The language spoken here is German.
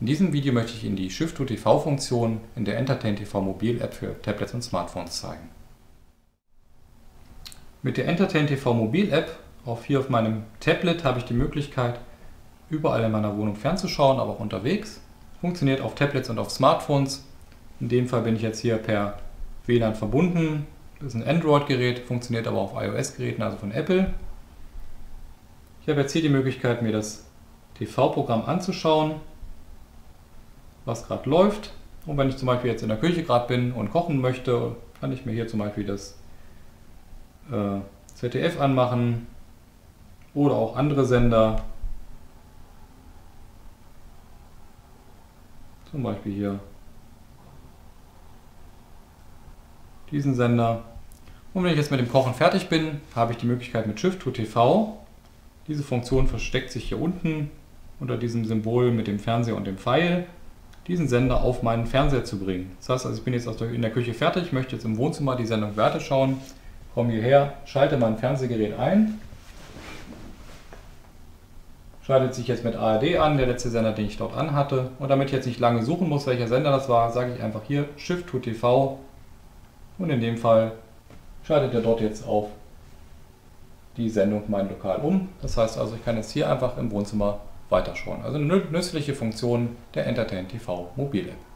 In diesem Video möchte ich Ihnen die Shift-to-TV-Funktion in der Entertain TV Mobil-App für Tablets und Smartphones zeigen. Mit der Entertain TV Mobil-App, auch hier auf meinem Tablet, habe ich die Möglichkeit, überall in meiner Wohnung fernzuschauen, aber auch unterwegs. Funktioniert auf Tablets und auf Smartphones. In dem Fall bin ich jetzt hier per WLAN verbunden. Das ist ein Android-Gerät, funktioniert aber auf iOS-Geräten, also von Apple. Ich habe jetzt hier die Möglichkeit, mir das TV-Programm anzuschauen was gerade läuft. Und wenn ich zum Beispiel jetzt in der Küche gerade bin und kochen möchte, kann ich mir hier zum Beispiel das äh, ZDF anmachen oder auch andere Sender. Zum Beispiel hier diesen Sender. Und wenn ich jetzt mit dem Kochen fertig bin, habe ich die Möglichkeit mit Shift to TV. Diese Funktion versteckt sich hier unten unter diesem Symbol mit dem Fernseher und dem Pfeil diesen Sender auf meinen Fernseher zu bringen. Das heißt also, ich bin jetzt in der Küche fertig, möchte jetzt im Wohnzimmer die Sendung Werte schauen, komme hierher, schalte mein Fernsehgerät ein, schaltet sich jetzt mit ARD an, der letzte Sender, den ich dort anhatte. Und damit ich jetzt nicht lange suchen muss, welcher Sender das war, sage ich einfach hier Shift to TV und in dem Fall schaltet er dort jetzt auf die Sendung mein Lokal um. Das heißt also, ich kann jetzt hier einfach im Wohnzimmer weiterschauen. Also eine nützliche Funktion der Entertain TV Mobil App.